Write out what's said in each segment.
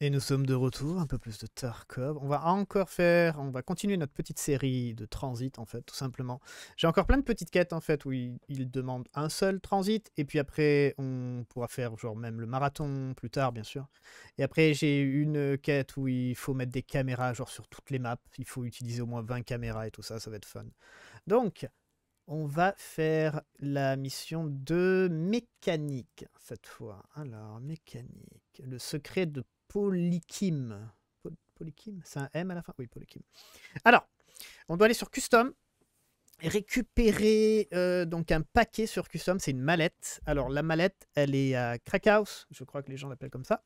Et nous sommes de retour, un peu plus de Tarkov. On va encore faire, on va continuer notre petite série de transit en fait, tout simplement. J'ai encore plein de petites quêtes en fait où il, il demande un seul transit et puis après on pourra faire genre même le marathon plus tard bien sûr. Et après j'ai une quête où il faut mettre des caméras genre sur toutes les maps. Il faut utiliser au moins 20 caméras et tout ça, ça va être fun. Donc on va faire la mission de mécanique cette fois. Alors mécanique, le secret de Polykim. Polykim? C'est un M à la fin? Oui, Polykim. Alors, on doit aller sur Custom récupérer euh, donc un paquet sur Custom. C'est une mallette. Alors, la mallette, elle est à Krakhaus. Je crois que les gens l'appellent comme ça.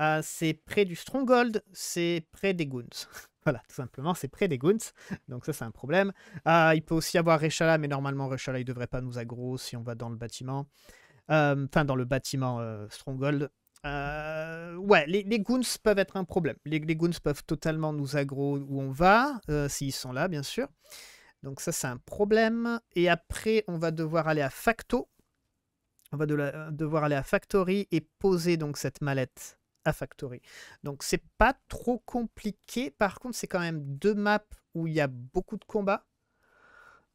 Euh, c'est près du Stronghold. C'est près des Goons. Voilà, tout simplement, c'est près des Goons. Donc ça, c'est un problème. Euh, il peut aussi avoir Reshala, mais normalement, Reshala, il devrait pas nous aggro si on va dans le bâtiment. Enfin, dans le bâtiment Stronghold. Euh, ouais, les, goons peuvent être un problème. Les, goons peuvent totalement nous aggro où on va, euh, s'ils sont là, bien sûr. Donc ça, c'est un problème. Et après, on va devoir aller à Facto. On va devoir aller à Factory et poser donc cette mallette à Factory. Donc c'est pas trop compliqué. Par contre, c'est quand même deux maps où il y a beaucoup de combats.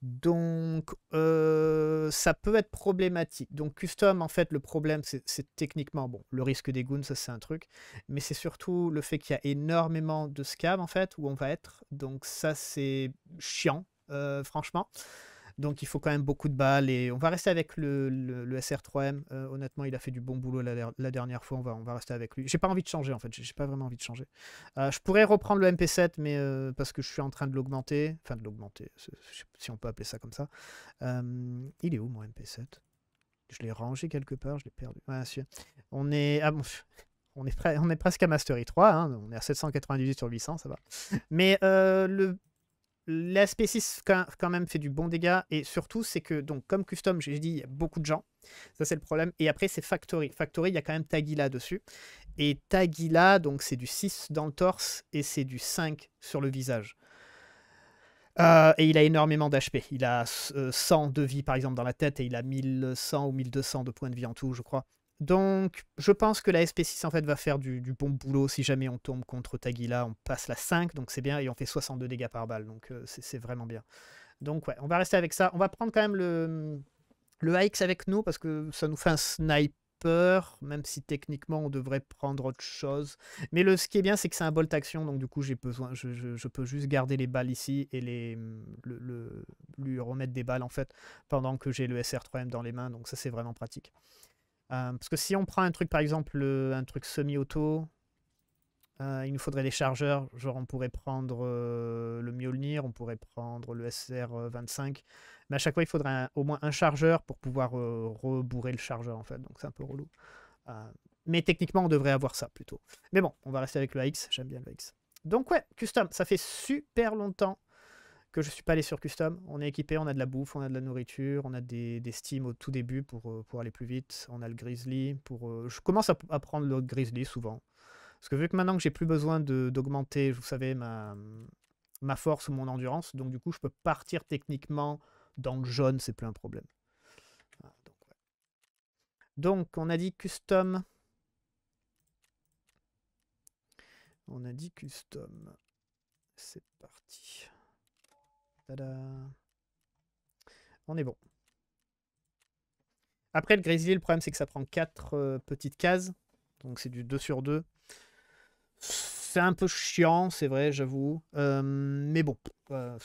Donc, euh, ça peut être problématique. Donc, custom, en fait, le problème, c'est techniquement, bon, le risque des goons, ça c'est un truc, mais c'est surtout le fait qu'il y a énormément de scavs, en fait, où on va être. Donc, ça, c'est chiant, euh, franchement. Donc il faut quand même beaucoup de balles et on va rester avec le, SR3M. Euh, honnêtement, il a fait du bon boulot la, dernière fois. On va, rester avec lui. J'ai pas envie de changer en fait. J'ai pas vraiment envie de changer. Euh, je pourrais reprendre le MP7, mais euh, parce que je suis en train de l'augmenter. Enfin, de l'augmenter, si on peut appeler ça comme ça. il est où mon MP7 Je l'ai rangé quelque part. Je l'ai perdu. On est. Ah bon. On est, on est, presque à Mastery 3, hein. on est à 798 sur 800, ça va. Mais le L'aspect 6 quand même fait du bon dégât et surtout c'est que donc comme custom j'ai dit il y a beaucoup de gens. Ça c'est le problème. Et après c'est factory. Factory il y a quand même Tagila dessus. Et Tagila donc c'est du 6 dans le torse et c'est du 5 sur le visage. Euh, et il a énormément d'HP il a 100 euh, de vie par exemple dans la tête et il a 1100 ou 1200 de points de vie en tout je crois donc, je pense que la SP6 en fait va faire du, bon boulot. Si jamais on tombe contre Tagila, on passe la 5, donc c'est bien, et on fait 62 dégâts par balle, donc euh, c'est vraiment bien. Donc ouais, on va rester avec ça. On va prendre quand même le, le AX avec nous, parce que ça nous fait un sniper, même si techniquement on devrait prendre autre chose. Mais le, ce qui est bien, c'est que c'est un bolt action, donc du coup j'ai besoin, je, peux juste garder les balles ici et les, le, lui remettre des balles en fait, pendant que j'ai le SR3M dans les mains, donc ça c'est vraiment pratique. Euh, parce que si on prend un truc, par exemple, un truc semi-auto, euh, il nous faudrait des chargeurs. Genre, on pourrait prendre euh, le Mjolnir, on pourrait prendre le SR25. Mais à chaque fois, il faudrait au moins un chargeur pour pouvoir rebourrer le chargeur, en fait. Donc, c'est un peu relou. mais techniquement, on devrait avoir ça plutôt. Mais bon, on va rester avec le AX. J'aime bien le AX. Donc, ouais, custom. Ça fait super longtemps que je suis pas allé sur custom. On est équipé, on a de la bouffe, on a de la nourriture, on a des, des steams au tout début pour, euh, pour aller plus vite. On a le grizzly. Pour, euh, je commence à, prendre le grizzly souvent. Parce que vu que maintenant que j'ai plus besoin d'augmenter, vous savez, ma, ma force ou mon endurance, donc du coup je peux partir techniquement dans le jaune, c'est plus un problème. donc, donc on a dit custom. On a dit custom. C'est parti. On est bon. Après, le Grizzly, le problème, c'est que ça prend 4 euh, petites cases. Donc, c'est du 2 sur 2. C'est un peu chiant, c'est vrai, j'avoue. Euh, mais bon, euh,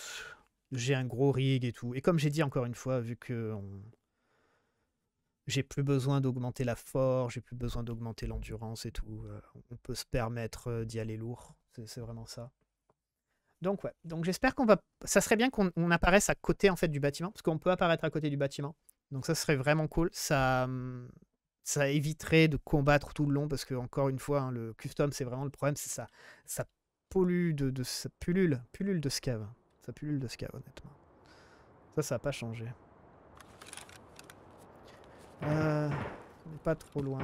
j'ai un gros rig et tout. Et comme j'ai dit encore une fois, vu que j'ai plus besoin d'augmenter la force, j'ai plus besoin d'augmenter l'endurance et tout, on peut se permettre d'y aller lourd. C'est vraiment ça. Donc ouais, donc j'espère qu'on va. Ça serait bien qu'on apparaisse à côté en fait du bâtiment, parce qu'on peut apparaître à côté du bâtiment. Donc ça serait vraiment cool. Ça, hum, ça éviterait de combattre tout le long, parce que encore une fois, hein, le custom c'est vraiment le problème, c'est ça, ça pollue de, de, ça pullule, pullule de scave, ça pullule de scave honnêtement. Ça, ça n'a pas changé. Euh, on n'est pas trop loin.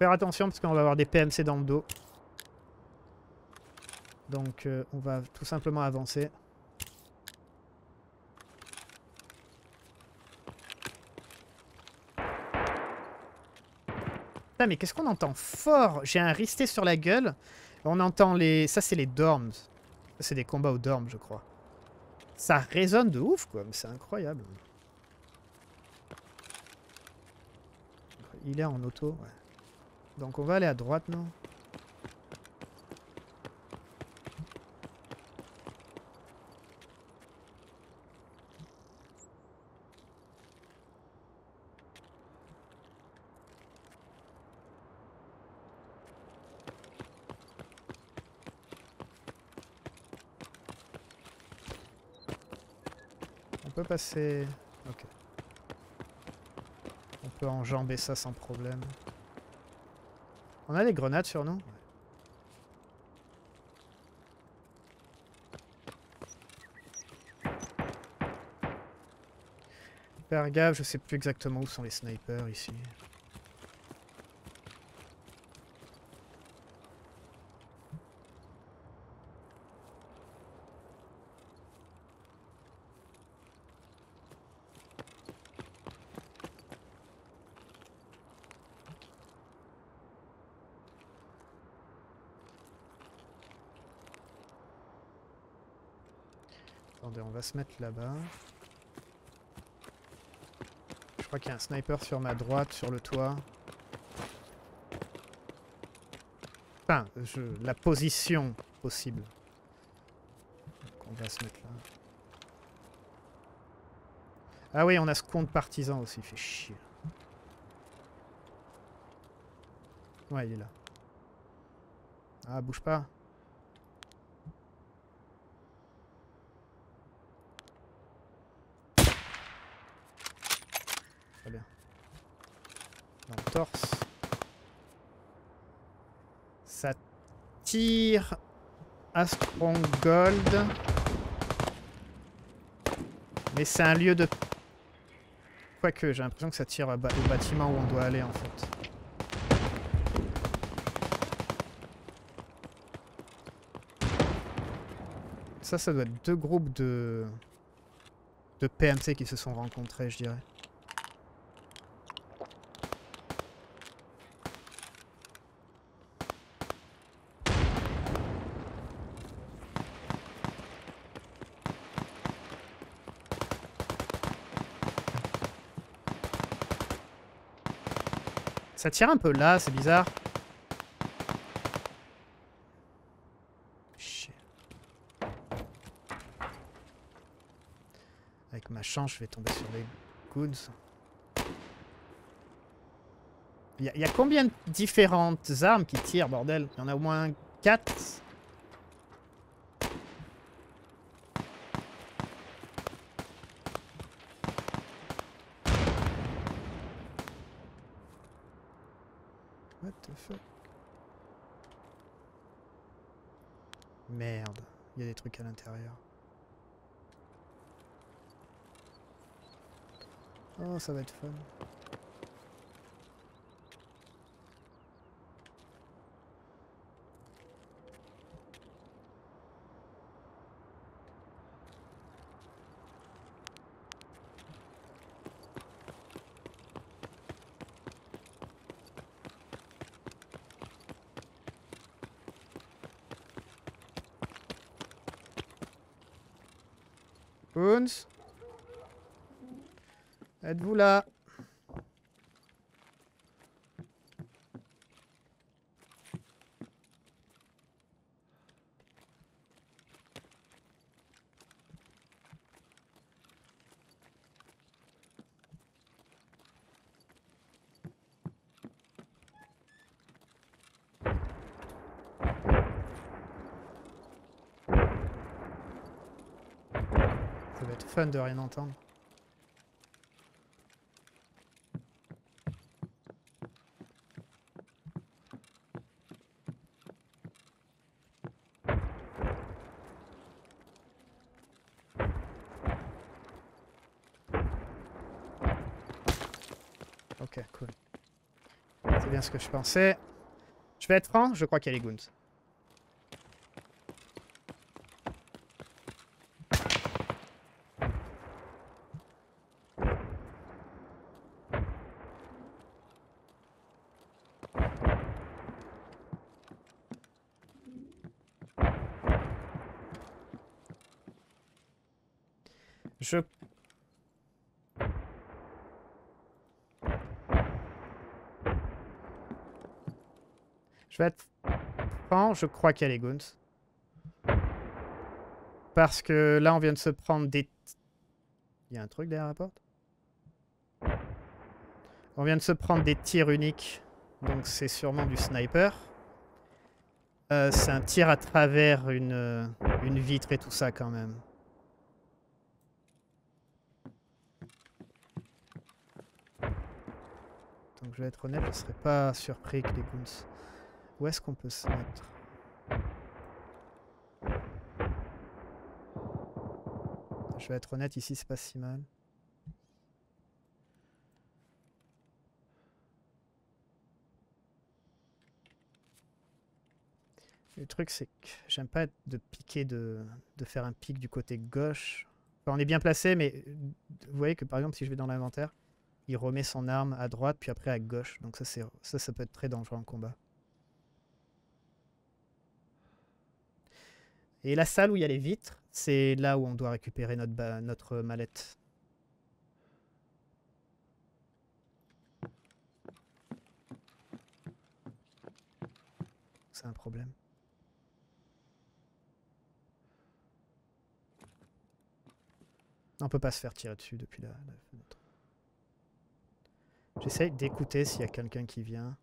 Faire attention parce qu'on va avoir des PMC dans le dos. Donc euh, on va tout simplement avancer. Putain mais qu'est-ce qu'on entend fort? J'ai un risté sur la gueule. On entend les... Ça c'est les dorms. C'est des combats aux dorms je crois. Ça résonne de ouf quoi. C'est incroyable. Il est en auto ouais. Donc on va aller à droite, non? On peut passer... Ok. On peut enjamber ça sans problème. On a des grenades sur nous Faire gaffe, je sais plus exactement où sont les snipers ici. Attendez, on va se mettre là-bas. Je crois qu'il y a un sniper sur ma droite, sur le toit. Enfin, je, la position possible. On va se mettre là. Ah oui, on a ce compte partisan aussi, fait chier. Ouais, il est là. Ah, bouge pas. Très bien. Dans torse. Ça tire à Stronghold. Mais c'est un lieu de... Quoique, j'ai l'impression que ça tire au bâtiment où on doit aller en fait. Ça, ça doit être deux groupes de... de PMC qui se sont rencontrés, je dirais. Ça tire un peu là, c'est bizarre. Avec ma chance, je vais tomber sur les goods. Il y, a combien de différentes armes qui tirent, bordel? Il y en a au moins 4 Merde, il y a des trucs à l'intérieur. Oh, ça va être fun. Êtes-vous là? De rien entendre. Ok, cool. C'est bien ce que je pensais. Je vais être franc, je crois qu'il y a les goons. Je... Je je crois qu'il y a les goons. Parce que là, on vient de se prendre des... Il y a un truc derrière la porte On vient de se prendre des tirs uniques. Donc c'est sûrement du sniper. Euh, c'est un tir à travers une, une vitre et tout ça quand même. Donc je vais être honnête, je serais pas surpris que les goons... Où est-ce qu'on peut se mettre? Je vais être honnête, ici c'est pas si mal. Le truc, c'est que j'aime pas de piquer, de, de, faire un pic du côté gauche. on est bien placé, mais vous voyez que par exemple, si je vais dans l'inventaire, il remet son arme à droite, puis après à gauche. Donc ça, ça, ça peut être très dangereux en combat. Et la salle où il y a les vitres, c'est là où on doit récupérer notre, mallette. C'est un problème. On peut pas se faire tirer dessus depuis la, fenêtre. J'essaye d'écouter s'il y a quelqu'un qui vient.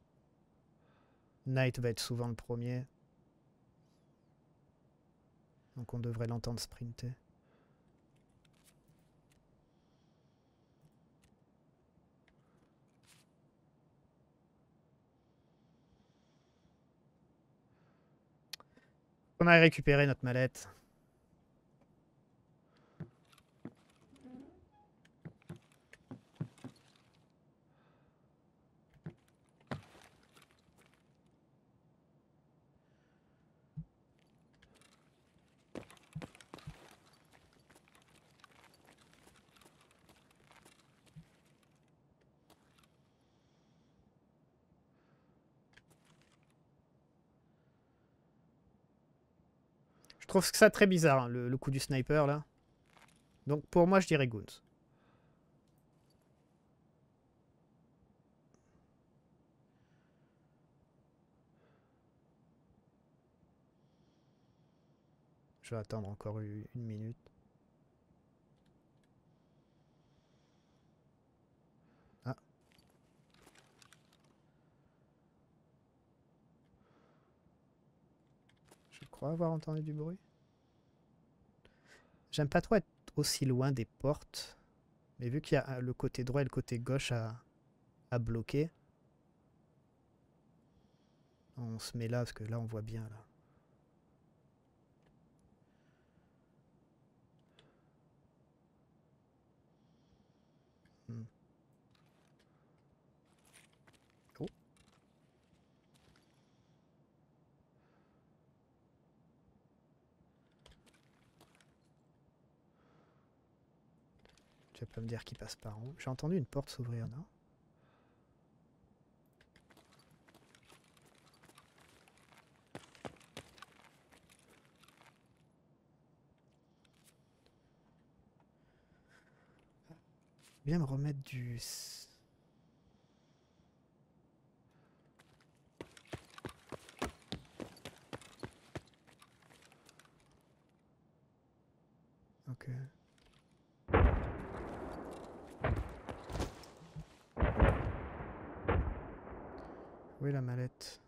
Knight va être souvent le premier. Donc on devrait l'entendre sprinter. On a récupéré notre mallette. Je trouve ça très bizarre, hein, le, coup du sniper, là. Donc pour moi, je dirais Goons. Je vais attendre encore une minute. Crois avoir entendu du bruit. J'aime pas trop être aussi loin des portes. Mais vu qu'il y a le côté droit et le côté gauche à, à bloquer, on se met là parce que là on voit bien là. Tu vas pas me dire qu'il passe par où. J'ai entendu une porte s'ouvrir, non? Bien me remettre du... Ok. Où est la mallette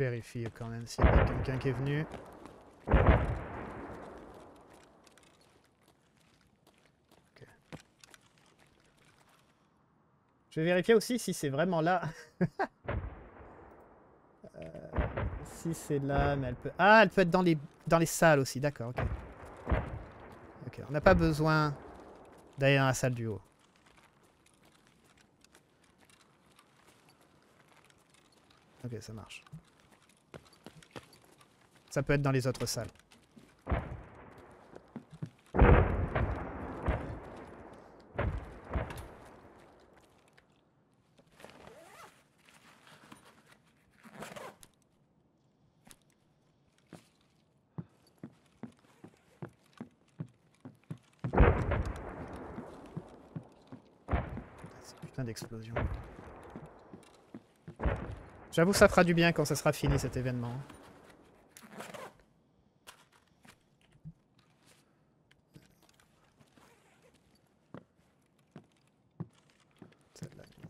vérifie quand même s'il y a quelqu'un qui est venu. Je vais vérifier aussi si c'est vraiment là. Euh, si c'est là, mais elle peut... Ah, elle peut être dans les, dans les salles aussi, d'accord, ok. Ok, on n'a pas besoin d'aller dans la salle du haut. Ok, ça marche. Ça peut être dans les autres salles. C'est putain d'explosion. J'avoue, ça fera du bien quand ça sera fini cet événement. Celle-là, non.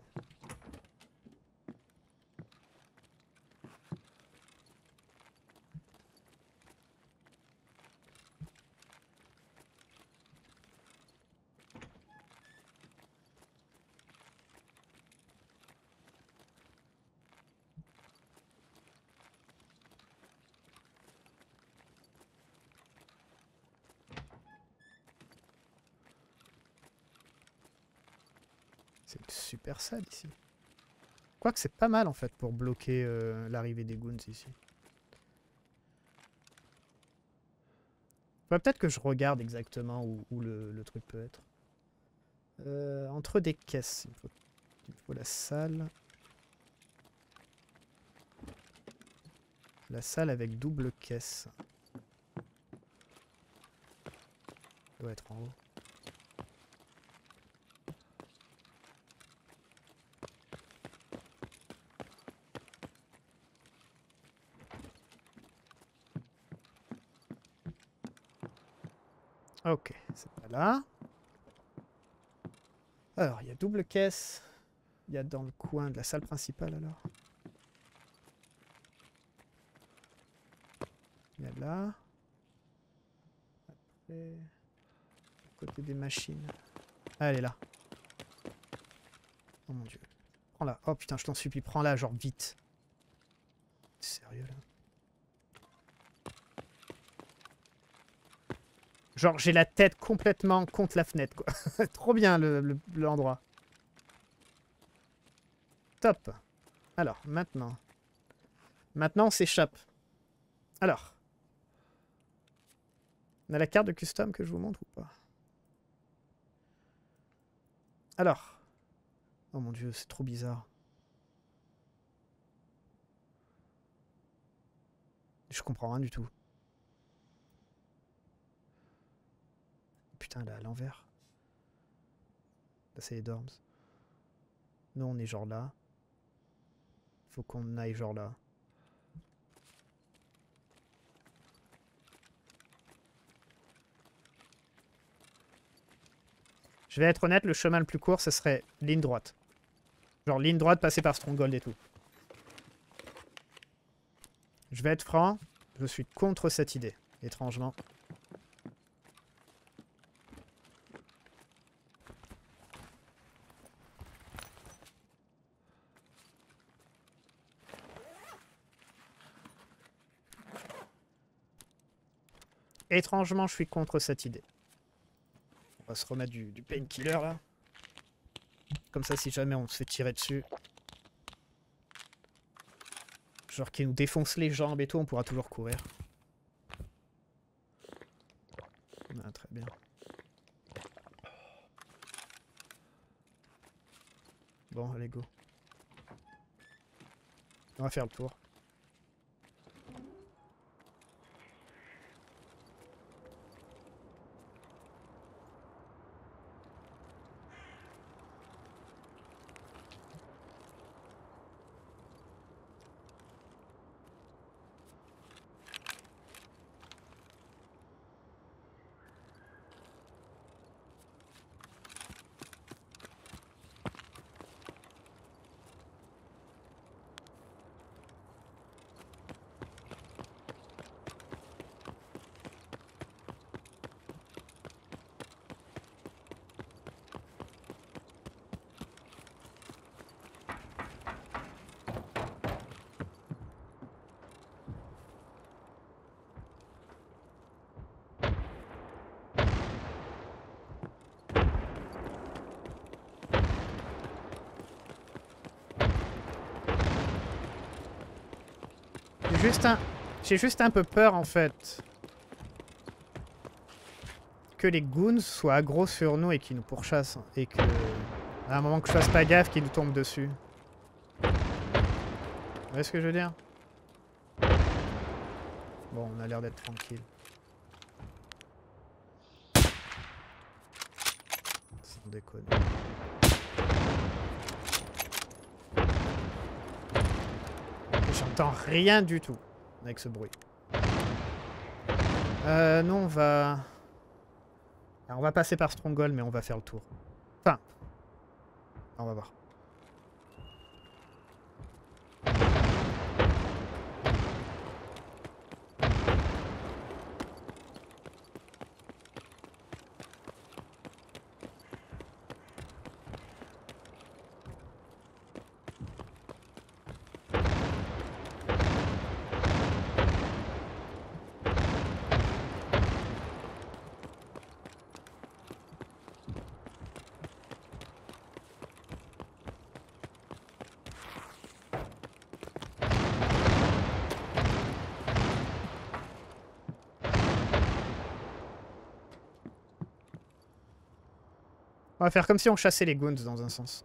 C'est une super salle ici. Quoique c'est pas mal en fait pour bloquer euh, l'arrivée des goons ici. Peut-être que je regarde exactement où, le, truc peut être. Euh, entre des caisses, il me, faut, il me faut la salle. La salle avec double caisse. Ça doit être en haut. Ok, c'est pas là. Alors, il y a double caisse. Il y a dans le coin de la salle principale alors. Il y a là. Après, côté des machines. Ah, elle est là. Oh mon dieu. Prends-la. Oh putain, je t'en supplie, prends-la, genre vite. Genre, j'ai la tête complètement contre la fenêtre, quoi. Trop bien l'endroit. Le. Top. Alors, maintenant. Maintenant, on s'échappe. Alors. On a la carte de custom que je vous montre ou pas? Alors. Oh mon dieu, c'est trop bizarre. Je comprends rien du tout. Putain, là, à l'envers. Là, c'est les dorms. Nous, on est genre là. Faut qu'on aille genre là. Je vais être honnête, le chemin le plus court, ce serait ligne droite. Genre ligne droite, passer par Stronghold et tout. Je vais être franc, je suis contre cette idée, étrangement. Étrangement, je suis contre cette idée. On va se remettre du, du painkiller là. Comme ça, si jamais on se fait tirer dessus. Genre qui nous défonce les jambes et tout, on pourra toujours courir. Ah, très bien. Bon, allez, go. On va faire le tour. J'ai juste un peu peur en fait. Que les goons soient aggro sur nous et qu'ils nous pourchassent. Et que... À un moment que je fasse pas gaffe, qu'ils nous tombent dessus. Vous voyez ce que je veux dire? Bon, on a l'air d'être tranquille. Sans déconner. Rien du tout avec ce bruit. Euh, nous on va... On va passer par Stronghold, mais on va faire le tour. Enfin, on va voir. On va faire comme si on chassait les goons dans un sens.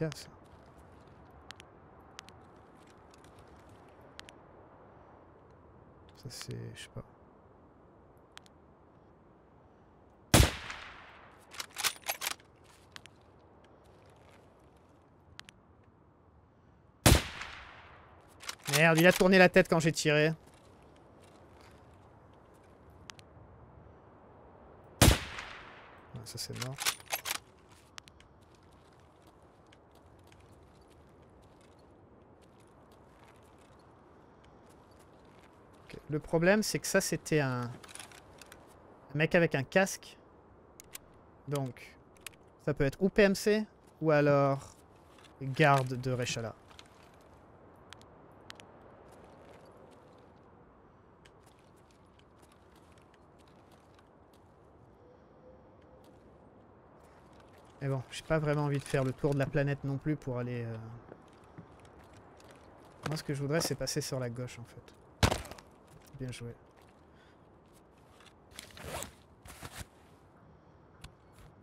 Ça. C'est... je sais pas. Merde, il a tourné la tête quand j'ai tiré. Ça c'est mort. Le problème, c'est que ça, c'était un... mec avec un casque. Donc, ça peut être ou PMC, ou alors garde de Reshala. Mais bon, j'ai pas vraiment envie de faire le tour de la planète non plus pour aller... euh, Moi, ce que je voudrais, c'est passer sur la gauche, en fait. Bien joué.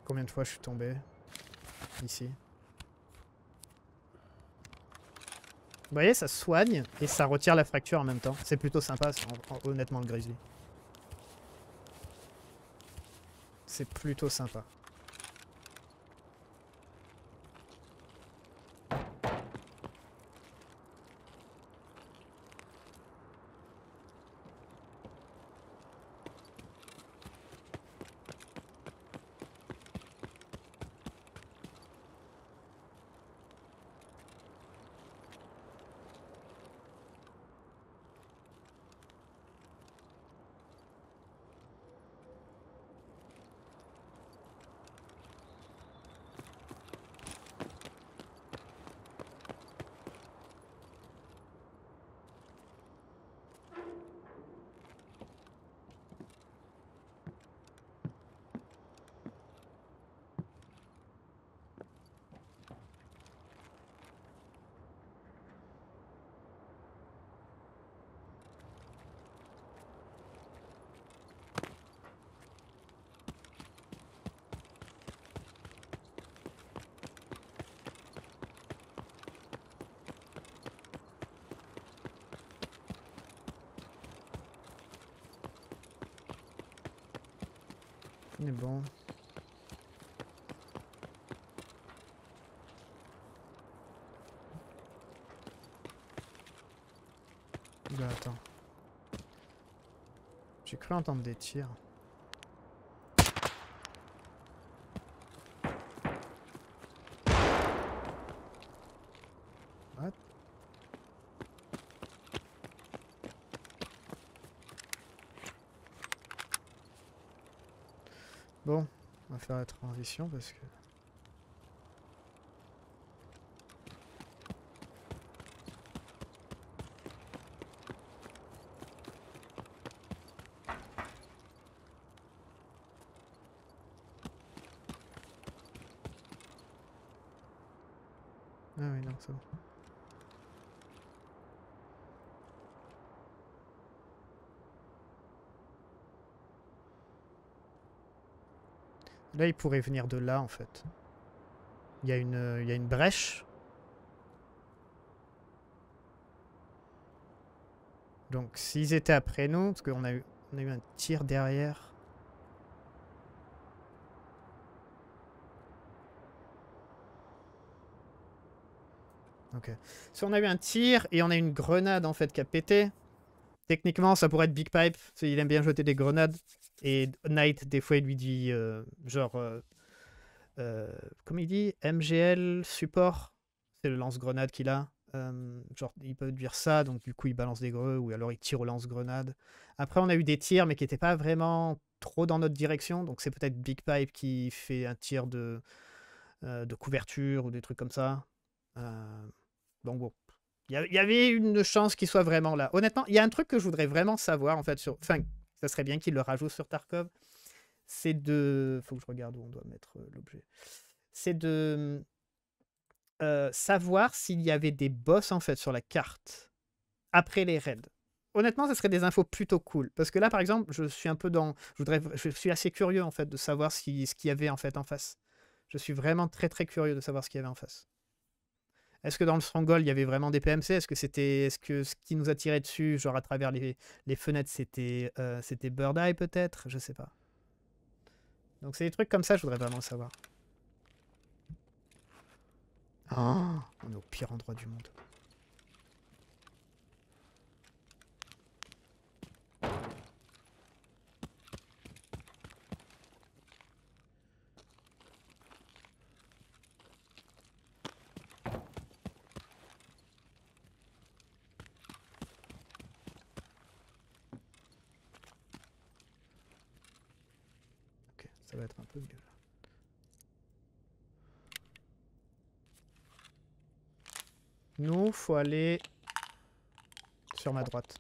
Combien de fois je suis tombé Ici? Vous voyez, ça soigne et ça retire la fracture en même temps. C'est plutôt sympa, honnêtement, le grizzly. C'est plutôt sympa. Mais bon. Bah attends. J'ai cru entendre des tirs. Bon, on va faire la transition parce que... Ah oui, non, c'est bon. Là, il pourrait venir de là, en fait. Il y a une, il y a une brèche. Donc, s'ils étaient après nous, parce qu'on a eu, a eu un tir derrière. Ok. Si on a eu un tir et on a une grenade en fait qui a pété, techniquement ça pourrait être Big Pipe. Il aime bien jeter des grenades. Et Knight, des fois, il lui dit euh, genre. Euh, euh, comment il dit? MGL support. C'est le lance-grenade qu'il a. genre, il peut dire ça, donc du coup, il balance des greux ou alors il tire au lance-grenade. Après, on a eu des tirs, mais qui n'étaient pas vraiment trop dans notre direction. Donc, c'est peut-être Big Pipe qui fait un tir de, de couverture ou des trucs comme ça. donc, bon. Il y, avait une chance qu'il soit vraiment là. Honnêtement, il y a un truc que je voudrais vraiment savoir, en fait, sur. Enfin, ça serait bien qu'il le rajoute sur Tarkov, c'est de... faut que je regarde où on doit mettre euh, l'objet. C'est de euh, savoir s'il y avait des boss en fait sur la carte après les raids. Honnêtement, ce serait des infos plutôt cool. Parce que là, par exemple, je suis un peu dans... Je, voudrais... je suis assez curieux en fait de savoir si... ce qu'il y avait en fait en face. Je suis vraiment très très curieux de savoir ce qu'il y avait en face. Est-ce que dans le Stronghold, il y avait vraiment des PMC Est-ce que c'était, est-ce que ce qui nous attirait dessus, genre à travers les, fenêtres, c'était, euh, c'était Bird Eye peut-être? Je sais pas. Donc c'est des trucs comme ça, je voudrais vraiment savoir. Oh, on est au pire endroit du monde. va un peu mieux. Nous, faut aller sur ma droite.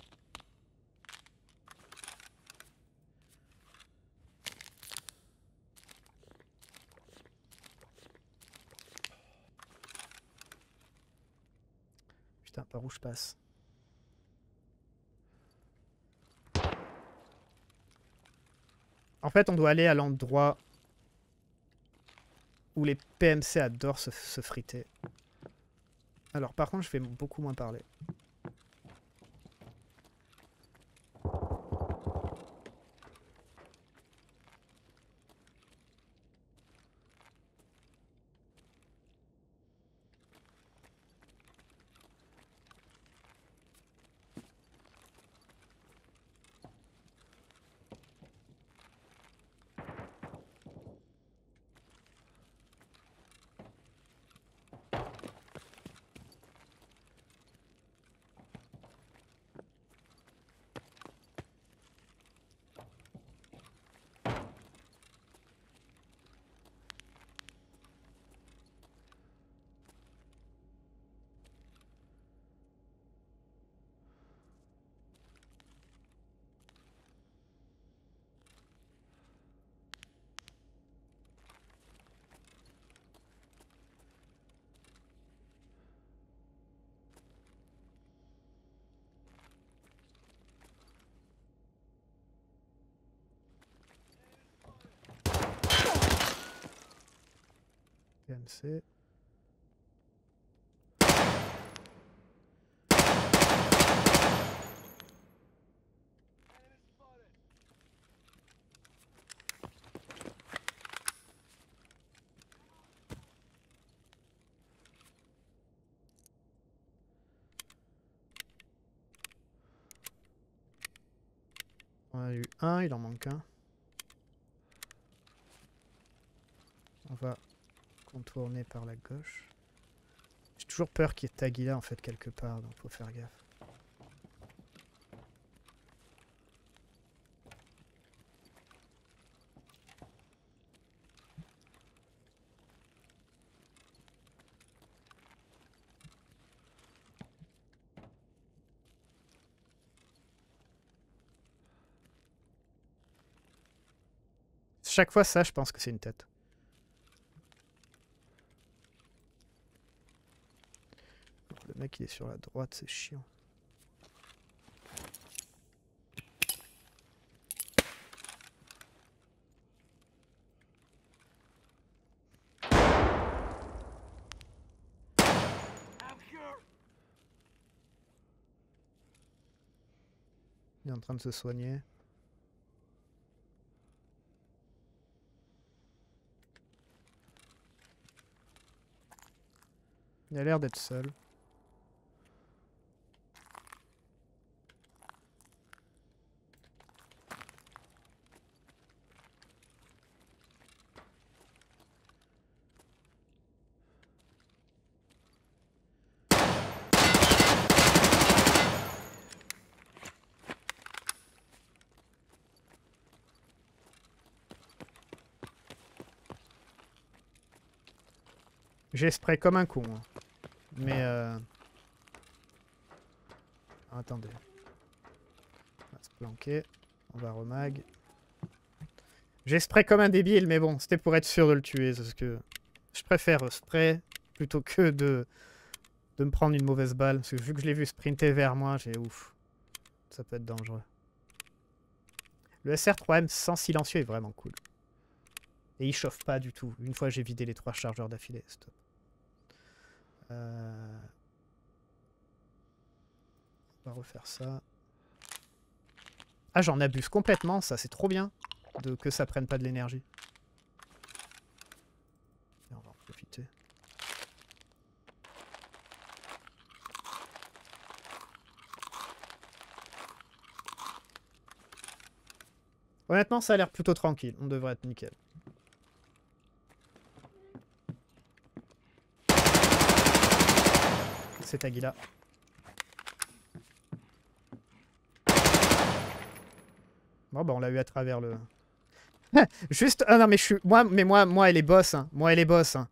Putain, par où je passe? En fait, on doit aller à l'endroit où les PMC adorent se, friter. Alors par contre, je vais beaucoup moins parler. On a eu un, il en manque un. contourner par la gauche. J'ai toujours peur qu'il y ait Taguila en fait quelque part, donc faut faire gaffe. Chaque fois ça, je pense que c'est une tête. Mec il est sur la droite, c'est chiant. Il est en train de se soigner. Il a l'air d'être seul. J'ai spray comme un con. hein. Mais euh... Attendez. On va se planquer. On va remag. J'ai spray comme un débile, mais bon, c'était pour être sûr de le tuer. Parce que je préfère spray plutôt que de, me prendre une mauvaise balle. Parce que vu que je l'ai vu sprinter vers moi, j'ai ouf. Ça peut être dangereux. Le SR3M sans silencieux est vraiment cool. Et il chauffe pas du tout. Une fois j'ai vidé les trois chargeurs d'affilée, stop. Euh, On va refaire ça. Ah, j'en abuse complètement, ça, c'est trop bien de que ça prenne pas de l'énergie. On va en profiter. Honnêtement, ça a l'air plutôt tranquille. On devrait être nickel. C'est Aguila. Bon, bah, on l'a eu à travers le... Juste... Ah non, mais je suis... Moi, mais moi, moi, elle est boss. Hein. Moi, elle est boss. Hein.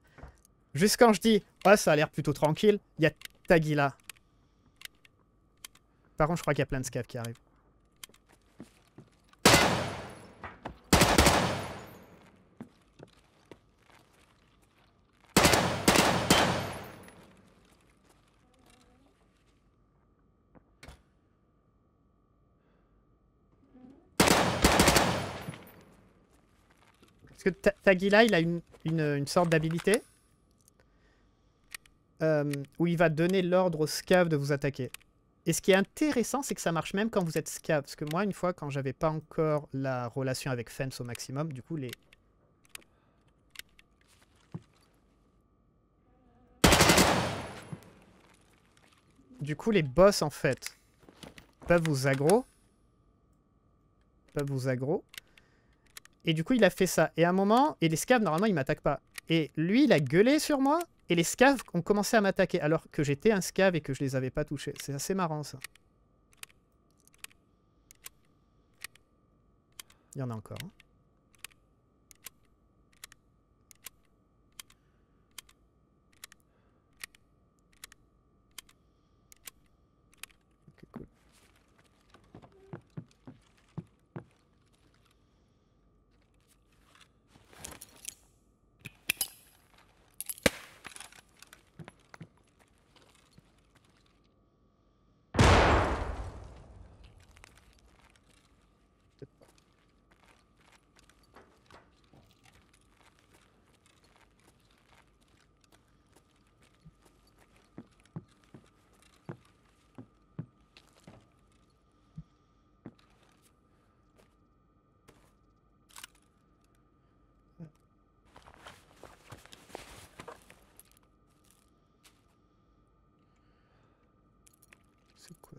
Juste quand je dis... Oh, ça a l'air plutôt tranquille. Il y a Tagila. Par contre, je crois qu'il y a plein de scavs qui arrivent. Que Ta- Tagila, il a une, une, une sorte d'habilité euh, où il va donner l'ordre aux scavs de vous attaquer. Et ce qui est intéressant, c'est que ça marche même quand vous êtes scav. Parce que moi, une fois, quand j'avais pas encore la relation avec Fence au maximum, du coup, les... Du coup, les boss, en fait, peuvent vous aggro. Peuvent vous aggro. Et du coup, il a fait ça. Et à un moment, et les scavs, normalement, ils m'attaquent pas. Et lui, il a gueulé sur moi. Et les scavs ont commencé à m'attaquer alors que j'étais un scav et que je les avais pas touchés. C'est assez marrant ça. Il y en a encore. hein.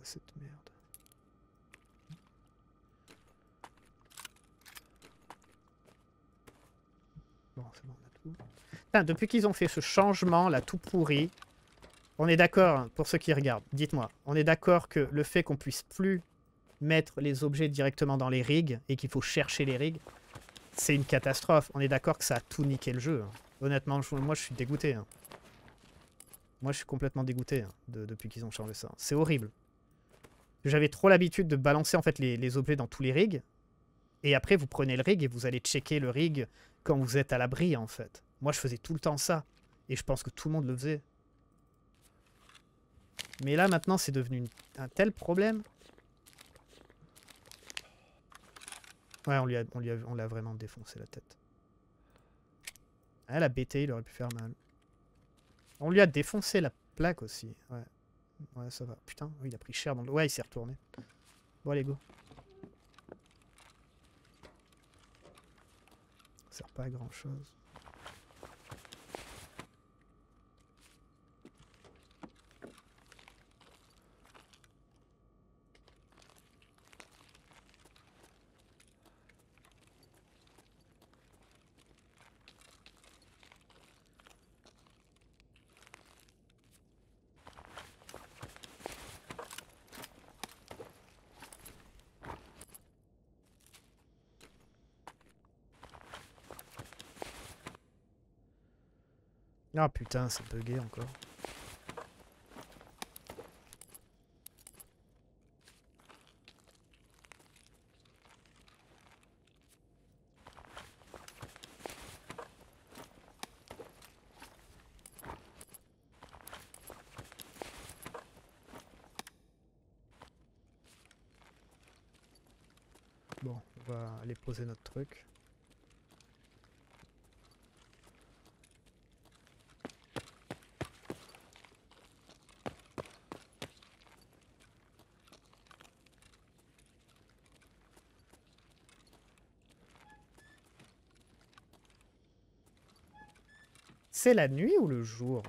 Cette merde Bon, c'est bon, on a tout. Depuis qu'ils ont fait ce changement là, tout pourri, on est d'accord, pour ceux qui regardent, dites-moi, on est d'accord que le fait qu'on puisse plus mettre les objets directement dans les rigs et qu'il faut chercher les rigs, c'est une catastrophe. On est d'accord que ça a tout niqué le jeu. hein. Honnêtement, moi je suis dégoûté. hein. Moi je suis complètement dégoûté hein, de- depuis qu'ils ont changé ça. C'est horrible. J'avais trop l'habitude de balancer en fait les, objets dans tous les rigs. Et après, vous prenez le rig et vous allez checker le rig quand vous êtes à l'abri, en fait. Moi, je faisais tout le temps ça. Et je pense que tout le monde le faisait. Mais là, maintenant, c'est devenu un tel problème. Ouais, on lui a, on lui a, on vraiment défoncé la tête. Ah, la BT, il aurait pu faire mal. On lui a défoncé la plaque aussi. Ouais. Ouais, ça va. Putain, il a pris cher dans le... Ouais, il s'est retourné. Bon, allez, go. Ça sert pas à grand Ah putain, c'est bugué encore. Bon, on va aller poser notre truc. C'est la nuit ou le jour?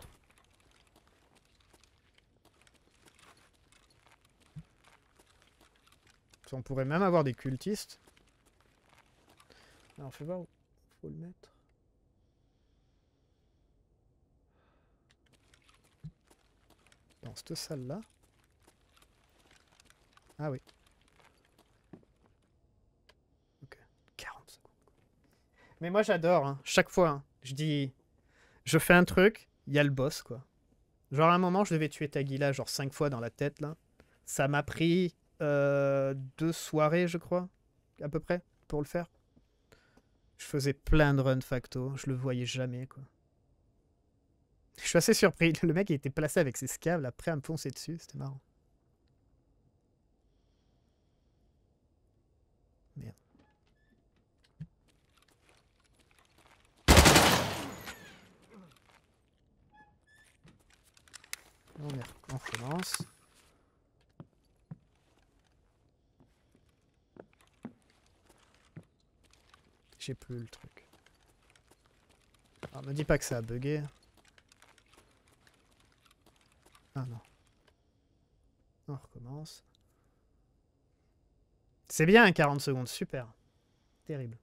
Qu'on pourrait même avoir des cultistes. Alors, fais voir où faut le mettre. Dans cette salle-là. Ah oui. Ok. 40 secondes. Mais moi j'adore, hein. chaque fois. hein, Je dis, je fais un truc, il y a le boss, quoi. Genre à un moment, je devais tuer Tagila genre 5 fois dans la tête, là. Ça m'a pris euh, deux soirées, je crois, à peu près, pour le faire. Je faisais plein de runs facto, je le voyais jamais, quoi. Je suis assez surpris. Le mec, il était placé avec ses scavs, après à me foncer dessus, c'était marrant. Merde. On, on recommence. J'ai plus le truc. Ah, me dis pas que ça a bugué. Ah non. On recommence. C'est bien, hein, 40 secondes, super. Terrible.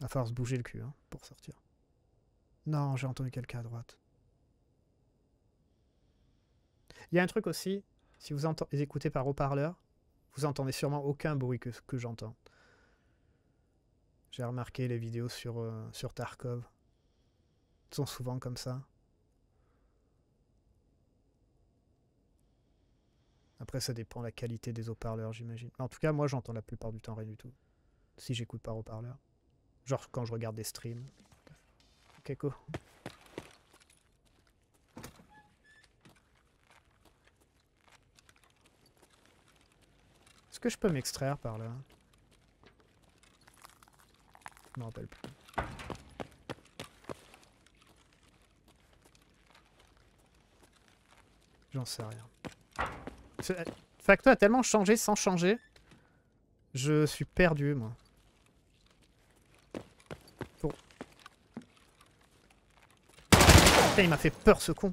Va falloir se bouger le cul hein, pour sortir. Non, j'ai entendu quelqu'un à droite. Il y a un truc aussi, si vous écoutez par haut-parleur, vous entendez sûrement aucun bruit que, que j'entends. J'ai remarqué les vidéos sur, euh, sur Tarkov. sont souvent comme ça. Après, ça dépend de la qualité des haut-parleurs, j'imagine. En tout cas, moi, j'entends la plupart du temps rien du tout. Si j'écoute par haut-parleur. Genre quand je regarde des streams. Ok, go. Est-ce que je peux m'extraire par là? Je me rappelle plus. J'en sais rien. Facto a tellement changé sans changer. Je suis perdu, moi. Putain, il m'a fait peur, ce con.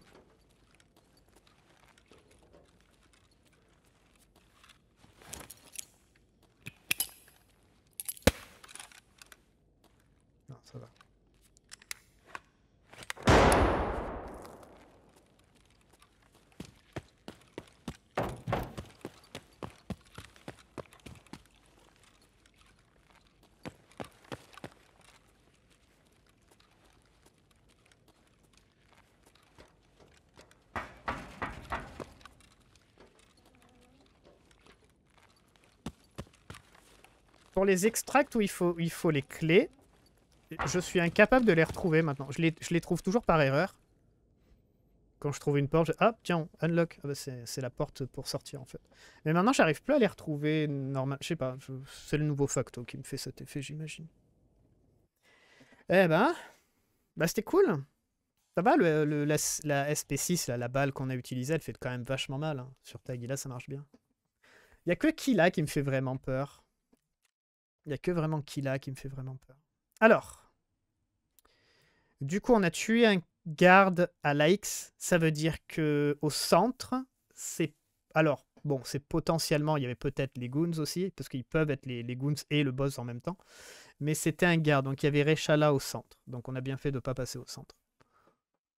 Pour les extracts où il faut, il faut les clés, je suis incapable de les retrouver maintenant. Je les, je les trouve toujours par erreur. Quand je trouve une porte, je... ah tiens, unlock. Ah bah, c'est la porte pour sortir en fait. Mais maintenant, j'arrive plus à les retrouver normal. Je sais pas, c'est le nouveau Facto qui me fait cet effet, j'imagine. Eh ben, bah c'était cool. Ça va, le, la, SP6, la balle qu'on a utilisée, elle fait quand même vachement mal. Hein. Sur Tagila, ça marche bien. Il y a que Kila qui me fait vraiment peur. Il y a que vraiment Kila qui me fait vraiment peur. Alors, du coup, on a tué un garde à l'AX. Ça veut dire que au centre, c'est... Alors, bon, c'est potentiellement... Il y avait peut-être les goons aussi, parce qu'ils peuvent être les, les, goons et le boss en même temps. Mais c'était un garde, donc il y avait Rechala au centre. Donc on a bien fait de ne pas passer au centre.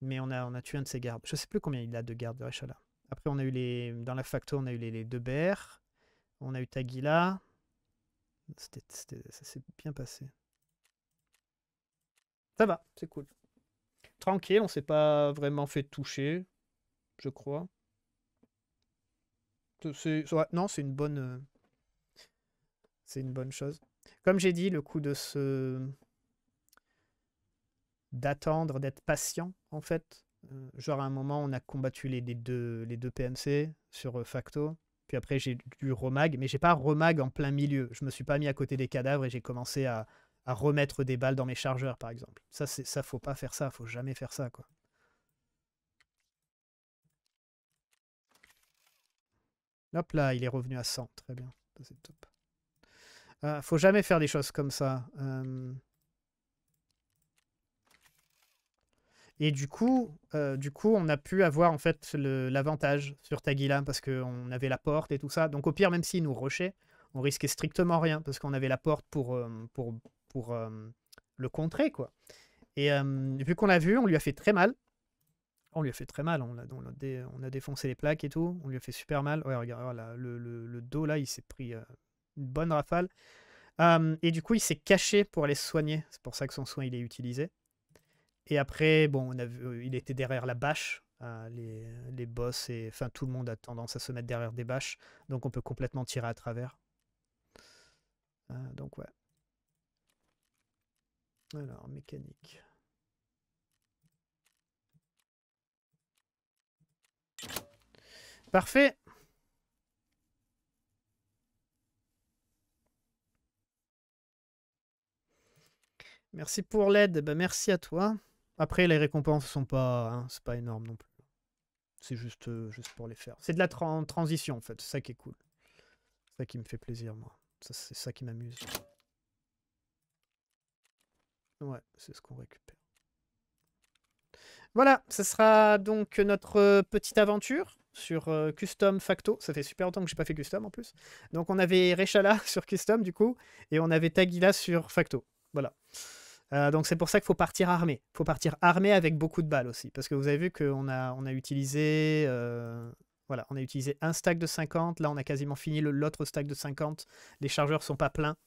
Mais on a, on a tué un de ses gardes. Je sais plus combien il a de gardes de Rechala. Après, on a eu les... Dans la facto, on a eu les, deux bears. On a eu Tagila. Ça s'est bien passé. Ça va, c'est cool. Tranquille, on s'est pas vraiment fait toucher, je crois. non, c'est une bonne... Euh, c'est une bonne chose. Comme j'ai dit, le coup de se... d'attendre, d'être patient, en fait. Euh, genre, à un moment, on a combattu les, deux, les deux PMC sur euh, Facto. Puis après, j'ai du remag, mais j'ai pas remag en plein milieu. Je me suis pas mis à côté des cadavres et j'ai commencé à, remettre des balles dans mes chargeurs, par exemple. Ça, c'est ça, faut pas faire ça. Faut jamais faire ça, quoi. Hop là, il est revenu à 100. Très bien. C'est top. Euh, faut jamais faire des choses comme ça. Euh. Et du coup, euh, du coup, on a pu avoir en fait l'avantage sur Tagila parce qu'on avait la porte et tout ça. Donc au pire, même s'il nous rushait, on risquait strictement rien parce qu'on avait la porte pour, euh, pour, pour euh, le contrer. quoi. Et vu qu'on l'a vu, on lui a fait très mal. On lui a fait très mal, on a, on a, défoncé les plaques et tout, on lui a fait super mal. Ouais, regarde, le, le, dos là, il s'est pris une bonne rafale. et du coup, il s'est caché pour aller se soigner. C'est pour ça que son soin, il est utilisé. Et après, bon, vu, il était derrière la bâche. Euh, les, les, boss et enfin tout le monde a tendance à se mettre derrière des bâches, donc on peut complètement tirer à travers. Euh, donc ouais. Alors mécanique. Parfait. Merci pour l'aide. Ben, merci à toi. Après, les récompenses sont pas, hein, c'est pas énorme non plus. C'est juste, euh, pour les faire. C'est de la transition en fait, c'est ça qui est cool. C'est ça qui me fait plaisir moi. C'est ça qui m'amuse. Ouais, c'est ce qu'on récupère. Voilà, ce sera donc notre euh, petite aventure sur euh, Custom Facto. Ça fait super longtemps que j'ai pas fait Custom en plus. Donc on avait Rechala sur Custom du coup, et on avait Tagila sur Facto. Voilà. Euh, donc c'est pour ça qu'il faut partir armé. Il faut partir armé avec beaucoup de balles aussi. Parce que vous avez vu qu'on a, on a utilisé... Euh, voilà, on a utilisé un stack de 50. Là, on a quasiment fini l'autre stack de 50. Les chargeurs sont pas pleins.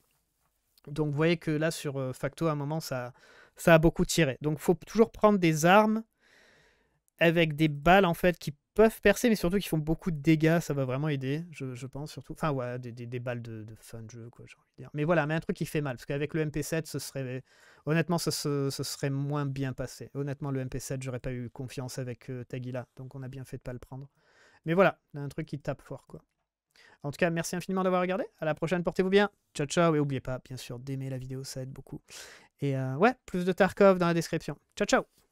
Donc vous voyez que là, sur euh, Facto, à un moment, ça, ça a beaucoup tiré. Donc il faut toujours prendre des armes avec des balles en fait qui peuvent percer, mais surtout qui font beaucoup de dégâts, ça va vraiment aider, je, pense, surtout. Enfin, ouais, des, balles de, de, de jeu, quoi, j'ai envie de dire. Mais voilà, mais un truc qui fait mal, parce qu'avec le MP7, ce serait. Honnêtement, ce, serait moins bien passé. Honnêtement, le MP7, j'aurais pas eu confiance avec euh, Tagila, donc on a bien fait de pas le prendre. Mais voilà, un truc qui tape fort, quoi. En tout cas, merci infiniment d'avoir regardé. À la prochaine, portez-vous bien. Ciao, ciao. Et n'oubliez pas, bien sûr, d'aimer la vidéo, ça aide beaucoup. Et euh, ouais, plus de Tarkov dans la description. Ciao, ciao